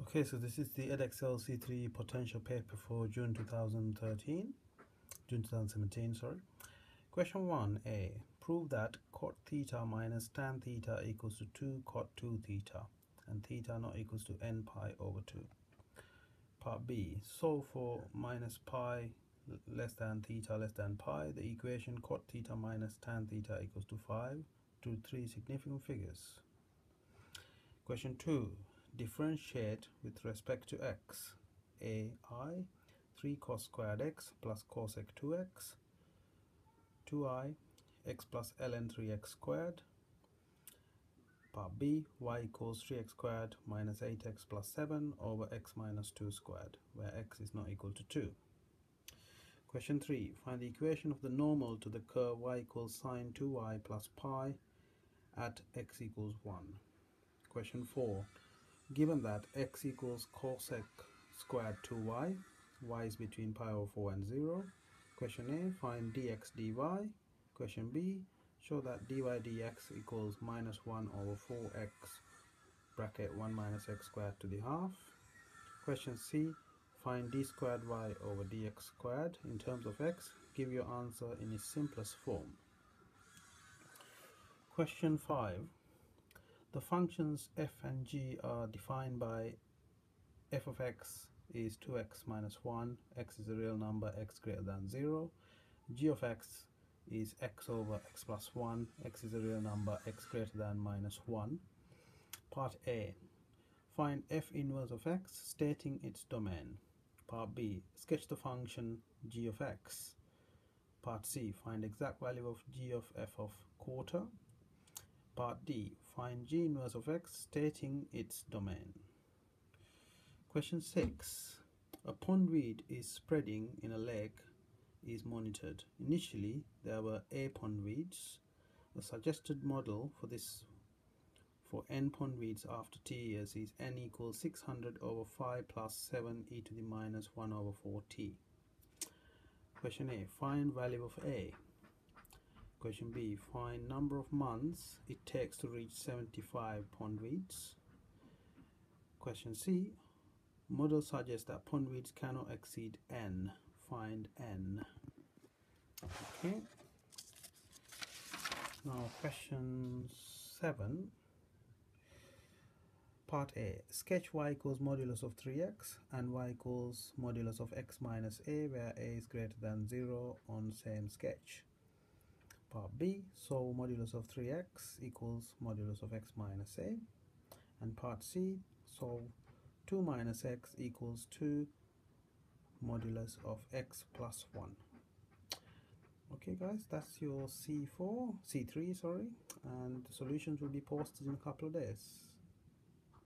Okay, so this is the Edexcel C3 potential paper for June 2013, June 2017, sorry. Question 1a. Prove that cot theta minus tan theta equals to 2 cot 2 theta and theta not equals to n pi over 2. Part B. Solve for minus pi less than theta less than pi. The equation cot theta minus tan theta equals to 5 to three significant figures. Question 2 differentiate with respect to x. Ai 3 cos squared x plus cosec 2x 2i x. plus ln 3x squared. Part b y equals 3x squared minus 8x plus 7 over x minus 2 squared where x is not equal to 2 question 3 find the equation of the normal to the curve y equals sine 2y plus pi at x equals 1 question 4 Given that x equals cosec squared 2y, y is between pi over 4 and 0. Question A, find dx dy. Question B, show that dy dx equals minus 1 over 4x bracket 1 minus x squared to the half. Question C, find d squared y over dx squared in terms of x. Give your answer in its simplest form. Question 5. The functions f and g are defined by f of x is 2x minus 1, x is a real number, x greater than 0. g of x is x over x plus 1, x is a real number, x greater than minus 1. Part A. Find f inverse of x stating its domain. Part B. Sketch the function g of x. Part C. Find exact value of g of f of quarter. Part D. Find g inverse of x stating its domain. Question 6. A pondweed is spreading in a lake is monitored. Initially, there were A pondweeds. The suggested model for this for n pondweeds after t years is n equals 600 over 5 plus 7 e to the minus 1 over 4t. Question A. Find value of A. Question B. Find number of months it takes to reach 75 pondweeds. Question C. Model suggests that pondweeds cannot exceed n. Find n. Okay. Now question 7. Part A. Sketch y equals modulus of 3x and y equals modulus of x minus a where a is greater than 0 on same sketch. Part B, so modulus of 3x equals modulus of x minus a. And part C, so 2 minus x equals 2 modulus of x plus 1. Okay guys, that's your C4, C3 sorry, and the solutions will be posted in a couple of days.